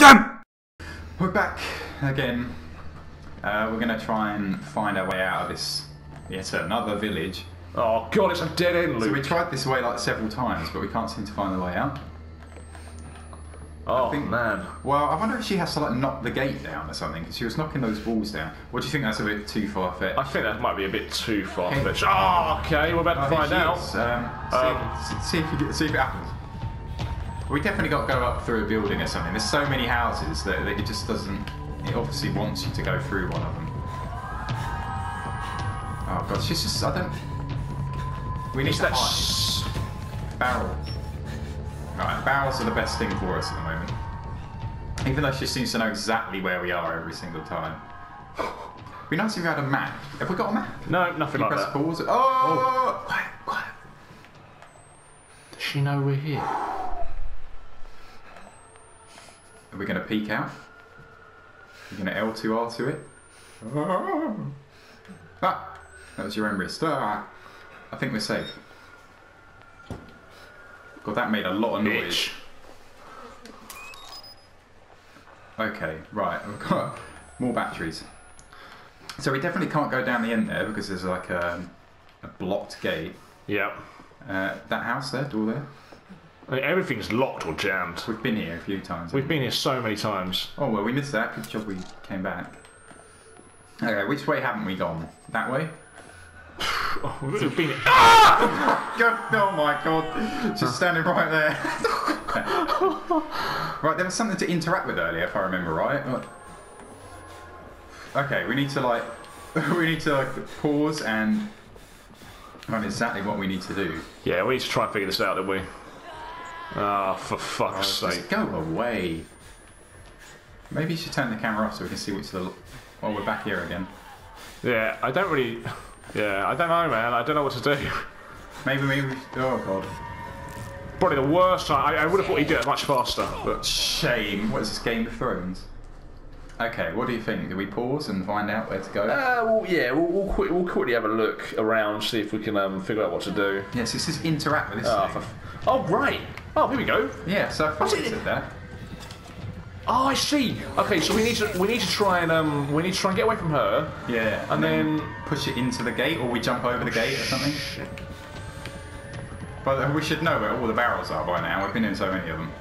again! We're back again. Uh, we're going to try and find our way out of this yet another village. Oh god, it's a dead end, So we tried this way like several times, but we can't seem to find the way out. oh think- man. Well, I wonder if she has to like knock the gate down or something, because she was knocking those walls down. What do you think that's a bit too far fetched? I think that might be a bit too far fetched. Oh, okay, we're about to find out. Um, see, Um, see if you get, see if it happens. We definitely got to go up through a building or something. There's so many houses that, that it just doesn't. It obviously wants you to go through one of them. Oh god, she's just. I don't. We need It's that. hide. Barrel. Right, barrels are the best thing for us at the moment. Even though she seems to know exactly where we are every single time. Be nice if we had a map. Have we got a map? no, nothing You like press that. pause. Oh! oh. Quiet, quiet. Does she know we're here? Are we going to peek out? Are we going to L2R to it? Ah! That was your own wrist. Ah! I think we're safe. God, that made a lot of noise. Bitch. Okay, right. We've got more batteries. So we definitely can't go down the end there because there's like a, a blocked gate. Yeah. Uh, that house there, door there. I mean, everything's locked or jammed. We've been here a few times. We've been here so many times. Oh well, we missed that. Good job we came back. Okay, which way haven't we gone? That way? Oh, we've been. Ah! Go! Oh my god! She's standing right there. right, there was something to interact with earlier, if I remember right. Okay, we need to like, we need to like pause and find exactly what we need to do. Yeah, we need to try and figure this out, don't we? Ah, for fuck's sake. Just go away. Maybe you should turn the camera off so we can see which the. Oh, we're back here again. Yeah, I don't really. Yeah, I don't know, man. I don't know what to do. Maybe, maybe. Oh god. Probably the worst time. I, I would have thought he'd do it much faster, but Shame. What is this, Game of Thrones? Okay, what do you think? Do we pause and find out where to go? Uh, well, yeah, we'll, we'll, quick, we'll quickly have a look around, see if we can um, figure out what to do. yes, this is interact with this Oh, thing. oh, right. Oh, here we go. Yeah, so I it? it that. Oh, I see. Okay, so we need to we need to try and um we need to try and get away from her. Yeah, And then- push it into the gate, or we jump over the gate or something. But we should know where all the barrels are by now. We've been in so many of them.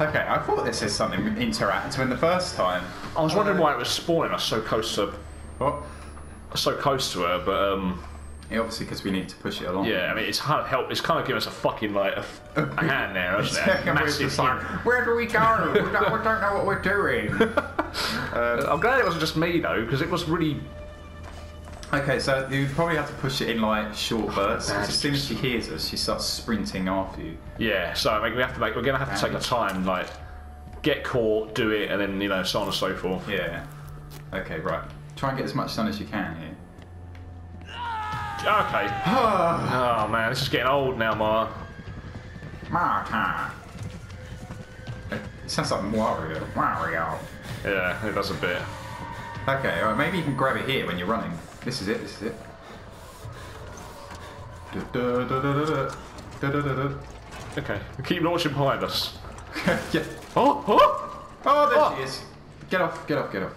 Okay, I thought this is something with interact when the first time. I was wondering why it was spawning us so close to What? so close to her, but um Yeah, obviously because we need to push it along. yeah, I mean it's kind of help. It's kind of giving us a fucking like a, a hand there, isn't it? Massive. like, where do we go? we, don't, we don't know what we're doing. I'm glad it wasn't just me though, because it was really Okay, so you probably have to push it in like short oh, bursts. 'cause as soon as she hears us, she starts sprinting after you. yeah. So I mean, we have to like we're gonna have to take the time like get caught, do it, and then you know so on and so forth. Yeah. Okay, right. Try and get as much sun as you can here. Okay. Oh man, this is getting old now, Ma. Marta. It sounds like Wario. Wario. Yeah, it does a bit. Okay, alright, maybe you can grab it here when you're running. This is it, this is it. Okay, keep launching behind us. yeah. Oh, oh! Oh, there Oh. she is. Get off, get off, get off.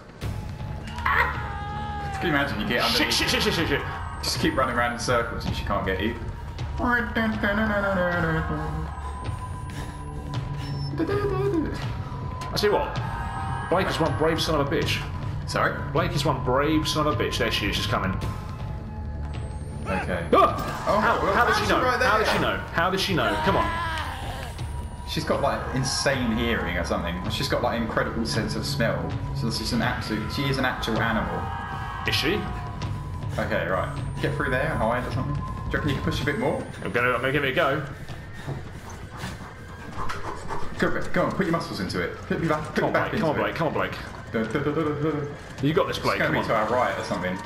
Can you imagine you get Shit, shit, shit, shit, shit, shit. Just keep running around in circles and she can't get you. I see what. Blake is one brave son of a bitch. Sorry? Blake is one brave son of a bitch. There she is, she's coming. Okay. Ah! Oh, how, well, how does she know? right how does she know? How does she know? Come on. She's got like insane hearing or something. She's got like incredible sense of smell. So she's an absolute. She is an actual animal. Is she? Okay, right. Get through there, hide or something. Do you reckon you can push a bit more? I'm gonna, I'm gonna give it a go. Go, go on, put your muscles into it. Put your back, put Come on, back Blake. Come on, Blake. Come on, Blake. You got this, Blake. It's Come going to be to our right or something.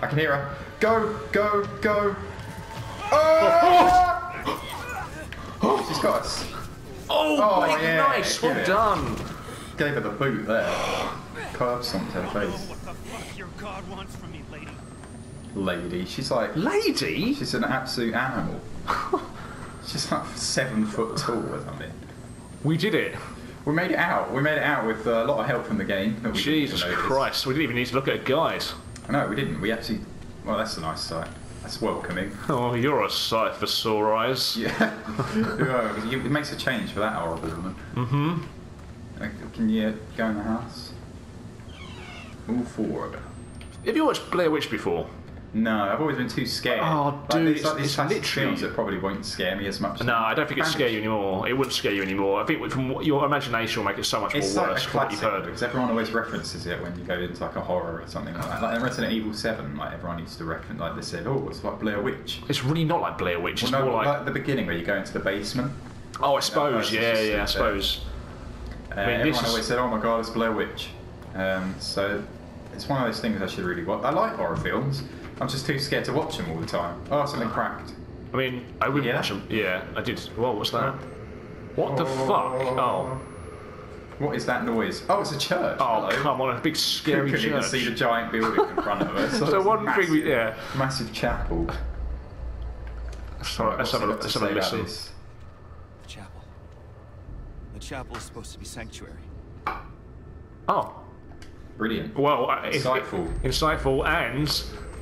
I can hear her. Go, go, go. Oh! oh she's got us. Oh, Oh, Blake, yeah, nice. Well give it. done. Gave her the boot there. Curb stomped her face. What the fuck your god wants from me, lady? Lady. She's like. Lady? She's an absolute animal. she's like seven foot tall or something. We did it. We made it out. We made it out with a lot of help from the game. that we Jesus. Christ. We didn't even need to look at a guide. No, we didn't. We actually. Well, that's a nice sight. That's welcoming. Oh, you're a sight for sore eyes. Yeah. It it makes a change for that horrible woman. Mm-hmm. Can you go in the house? Move forward. Have you watched Blair Witch before? No, I've always been too scared. Oh, Like, dude, it's like these it's classic literally- films that probably won't scare me as much. No, I don't think it'd scare you anymore. It wouldn't scare you anymore. I think from what, your imagination will make it so much It's more like worse a from what you've classic heard. because everyone always references it when you go into like a horror or something like that. Like in Resident Evil Seven, like everyone used to reference, like they said, "Oh, it's like Blair Witch." It's really not like Blair Witch. It's Well, no, more like, like, the beginning where you go into the basement. oh, I suppose, it's yeah, just yeah, I suppose. Uh, mean, this everyone is- always said, "Oh my god, it's Blair Witch." Um, so it's one of those things I should really watch. I like horror films. I'm just too scared to watch them all the time. Oh, something cracked. I mean, I wouldn't Yeah? watch them. Yeah, I did. Well, what's that? What the fuck? Oh, What is that noise? Oh, it's a church. oh, Hello. come on, a big scary Couldn't even see the giant building in front of us. So it's one massive, thing we- yeah. massive chapel. Sorry, let's have a, What's let's have a got to say listen. The chapel. The chapel is supposed to be sanctuary. Oh, Brilliant. well, uh, if- Insightful. insightful, and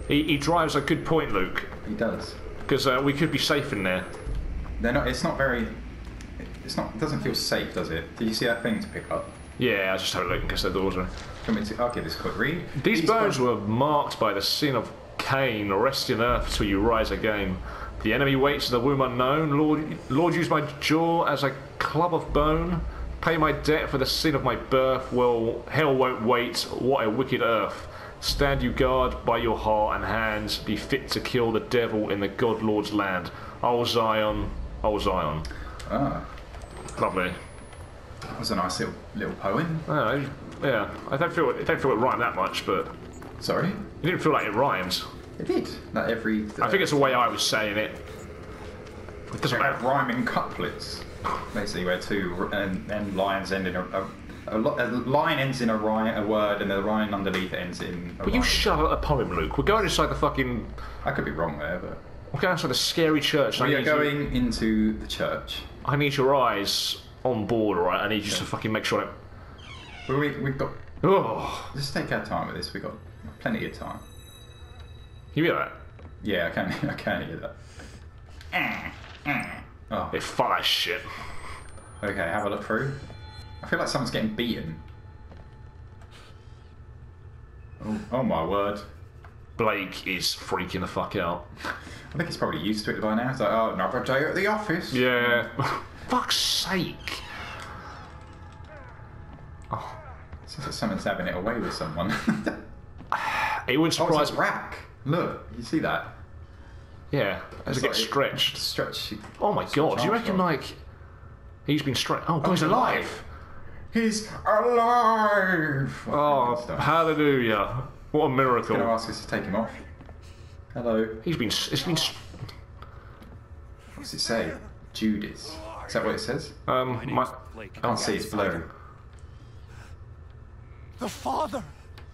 he, he drives a good point, Luke, He does. because uh, we could be safe in there. They're not. It's not very. It's not. It doesn't feel safe, does it? Did you see that thing to pick up? Yeah, I just have a look in case the doors are. Come into. I'll give this a quick read. These bones bones were marked by the sin of Cain. Rest in earth till you rise again. The enemy waits in the womb unknown. Lord, Lord, use my jaw as a club of bone. Pay my debt for the sin of my birth. Well, hell won't wait. What a wicked earth. Stand you guard by your heart and hands. Be fit to kill the devil in the God Lord's land. Oh Zion, oh Zion. Ah, Lovely. that was a nice little little poem. Oh, yeah, I don't feel it. I don't feel it rhymed that much, but Sorry. it didn't feel like it rhymed. It did. Not every. I think it's the way I was saying it. It doesn't have matter. rhyming couplets. Basically, where two and lines end in a, a, a, lo- a line ends in a rhyme, a word, and the line underneath ends in. A Will you rhyme. shut up a poem, Luke? We're going inside the fucking. I could be wrong there, but We're going inside the scary church. we are need, you, going into the church. I need your eyes on board, alright? I need you to fucking make sure. I... Well, we, we've got. Oh, Just take our time with this. We've got plenty of time. you hear that? Yeah, I can. I can hear that. Oh, Hey, fuck that shit. okay. Have a look through. I feel like someone's getting beaten. Oh, oh my word! Blake is freaking the fuck out. I think he's probably used to it by now. It's like, oh, another day at the office. Yeah. Fuck's sake. Oh, Sounds like someone's having it away with someone. It wouldn't oh, it's a rack. Look, you see that? Yeah, as it It's gets like- stretched. Stretch. Oh my god, do you reckon, on. like. He's been stretched. Oh, oh God, he's he's alive. Alive. He's alive. Oh, hallelujah. What a Gonna miracle. ask us to take him off. Hello. He's been. It's been. What's it say? Judas. Is that what it says? Um, My my, Blake. I can't see. It's blurry. The father!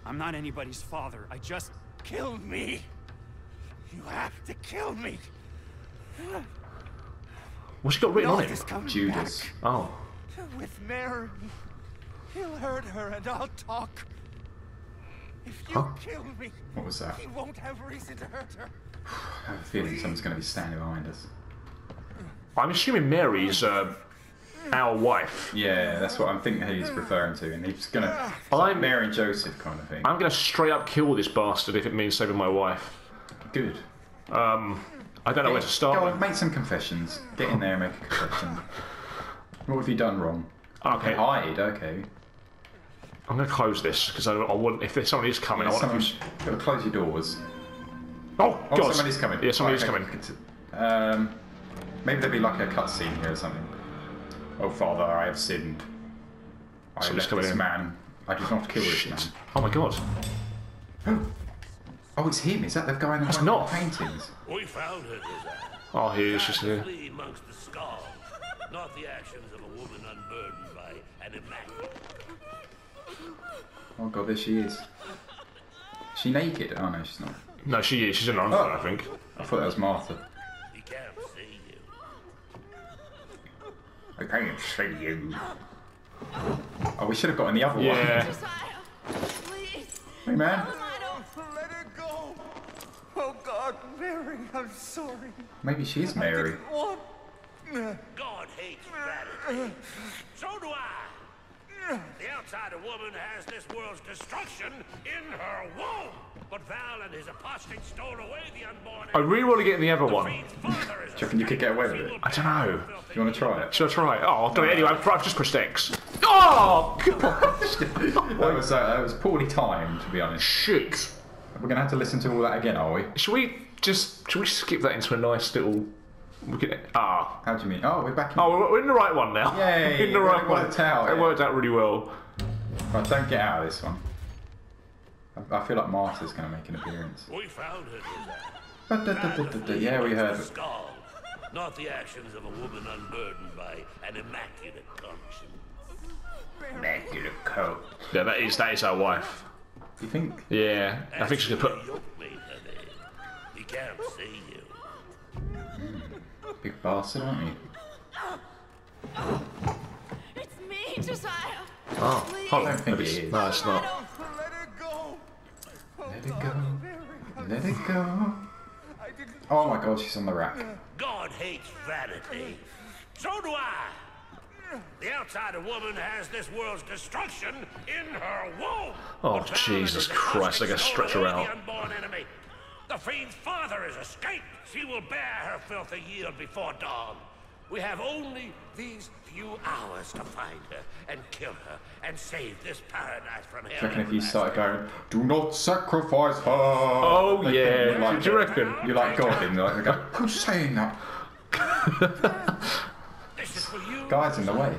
I'm not anybody's father. I just killed me. You have to kill me. what's he got written on it? him? is coming Judas. Oh. with Mary. He'll hurt her and I'll talk. If you Huh? kill me, What was that? he won't have reason to hurt her. I have a feeling someone's going to be standing behind us. I'm assuming Mary's uh, our wife. Yeah, that's what I'm thinking he's referring to, and he's gonna. I'm- Mary and Joseph kind of thing. I'm gonna straight up kill this bastard if it means saving my wife. Good. Um, I don't know where to start. Go on, make some confessions. Get in there and make a confession. What have you done wrong? Okay, Hide, okay. I'm gonna close this because I, I want. If there's someone is coming, I want Someone, to. gotta close your doors. Oh Oh, God! somebody's coming. Yeah, somebody's Okay, coming. Um, maybe there'll be like a cutscene here or something. Oh, Father, I have sinned. I Somebody's left coming this in. man. I did not kill this man. Oh my God! Oh, it's him. Is that the guy in the That's not. the paintings? We found her, Oh, he is just here. Amongst the skulls, not the actions of a woman unburdened by an immaculate. Oh God, there she is. Is she naked? Oh no, she's not. No, she is. She's in her oh. underwear, I think. I thought that was Martha. He can't see you. We can't see you. Oh, we should have gotten the other Yeah. one. Josiah. Hey, man. I don't. Let her go. Oh God, Mary, I'm sorry. Maybe she's Mary. God hates vanity. So do I. The outsider woman has this world's destruction in her womb. But Val and his apostate stole away the unborn. I really want to get in the other one. Fiend's father is Do you reckon you could get away with it? I don't know. Do you want to try it? Should I try it? Oh, I'll do it anyway. I've I've just pressed X. Oh, God. That was, uh, that was poorly timed, to be honest. Shit. We're going to have to listen to all that again, are we? Should we just should we skip that into a nice little? We can, ah. How do you mean? Oh, we're back in. Oh, we're- we're in the right one now. Yay, in the right one. worked out, It yeah. worked out really well. Right, don't get out of this one. I, I feel like Martha's going to make an appearance. We found her. Yeah, we heard it. not the actions of a woman unburdened by an immaculate conscience. Immaculate coat. Yeah, that is that is our wife. Do you think? Yeah, I think she's gonna put. Big bastard, aren't you? It's me, Josiah. Oh, Please. I don't think Maybe it's- is. No, it's not. Let her go. Let it go. Let it go. Oh my god, she's on the rack. God hates vanity. So do I. The outsider woman has this world's destruction in her womb. Oh, Jesus Christ, they gotta stretch her out. The unborn enemy. The fiend's father is escaped. She will bear her filthy yield before dawn. We have only these few hours to find her and kill her and save this paradise from Do hell. reckon if you started going, do not sacrifice her? Oh They think yeah. you're like- Do you reckon? You're like God, and like, go, who's saying that? This is for you. Guy's in the way.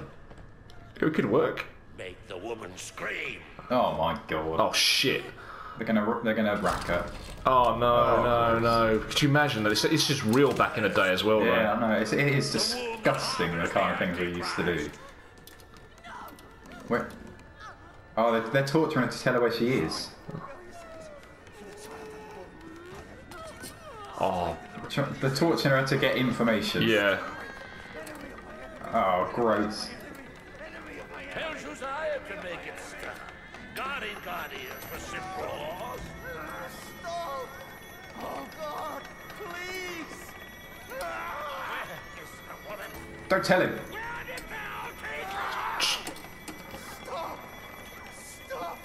It could work. Make the woman scream. Oh my god. Oh shit. They're gonna they're gonna rack her. Oh no, Oh, no, no. Could you imagine that? It's, it's just real back in the day as well, right? Yeah, though. I know. It's, it is disgusting the kind of things we used to do. Where? Oh, they're, they're torturing her to tell her where she is. Oh, They're torturing her to get information. yeah. Oh, gross. Tell Josiah to make it stop. God ain't got ears for simple laws. Stop. Oh God, please. Is the woman? Don't tell him. Where did Val take her? Stop. Stop.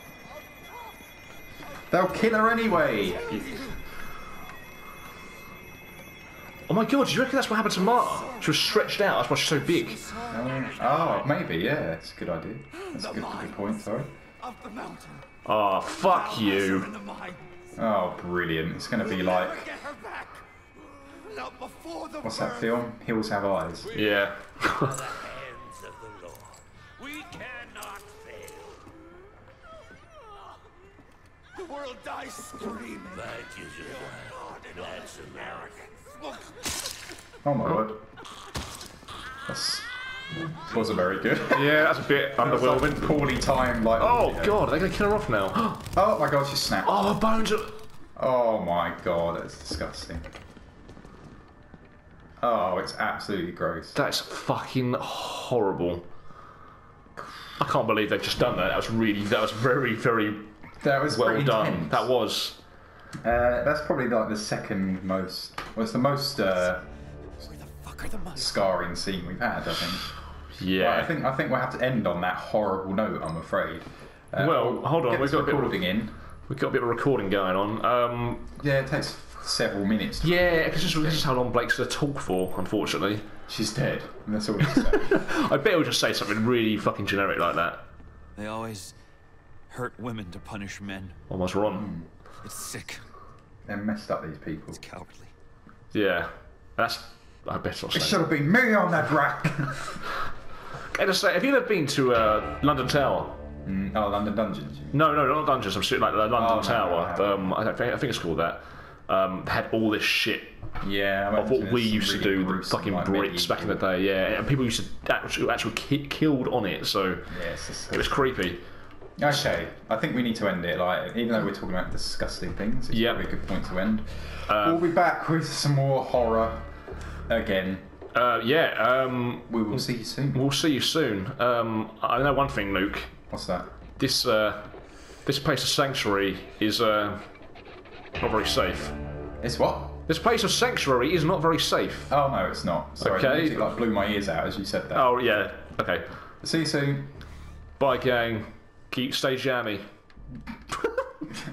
They'll kill her anyway. Oh my god, do you reckon that's what happened to Marta? She was stretched out, that's why she's so big. Um, oh, maybe. Yeah, that's a good idea. That's a good, good point. Sorry. Up the mountain. Oh, fuck you. In the mine. Oh, brilliant. It's gonna be like get her back. Not before the what's that birth. film? Hills Have Eyes. Yeah. The hands of the Lord. We cannot world dies screaming. Thank you, Josiah. That's American. Oh my word. That's wasn't very good. Yeah, that's a bit That's like underwhelming. poorly timed. Like Oh god, are they gonna kill her off now? Oh my god, she snapped. Oh, bones are. Oh my god, that's disgusting. Oh, it's absolutely gross. That's fucking horrible. I can't believe they've just done that. That was really, that was very, very That was well done. intense. That was. Uh, that's probably like the second most. Well, it's the most uh, scarring scene we've had. I think. Yeah. Right, I think I think we'll have to end on that horrible note. I'm afraid. Uh, Well, we'll hold on, we've got a bit of- recording in. We've got a bit of recording going on. Um, Yeah, it takes several minutes. To yeah, because this, this is how long Blake's going to talk for, unfortunately. She's dead. And that's all. I bet he'll just say something really fucking generic like that. They always hurt women to punish men. Almost wrong. It's sick. They're messed up. These people. Cowardly. Yeah. That's. I bet not It should have been me on that rack. Can I say, have you ever been to uh, London Tower? oh, London Dungeons. No, no, not Dungeons. I'm saying like the London Oh, no, Tower. I haven't. um, I, think, I think it's called that. Um, had all this shit Yeah, I of what we used to do, the fucking Brits back in the day. Yeah, and people used to actually, actually ki- killed on it, so Yes. it was creepy. Okay, I think we need to end it. Like, even though we're talking about disgusting things, it's Yep. probably a good point to end. Uh, we'll be back with some more horror again. Uh, yeah, um, We will see you soon. we'll see you soon. Um, I know one thing, Luke. What's that? This uh, this place of sanctuary is uh, not very safe. It's what? This place of sanctuary is not very safe. Oh no, it's not. Sorry, Okay. music like blew my ears out as you said that. Oh yeah. Okay. See you soon. Bye, gang. Keep stay jammy.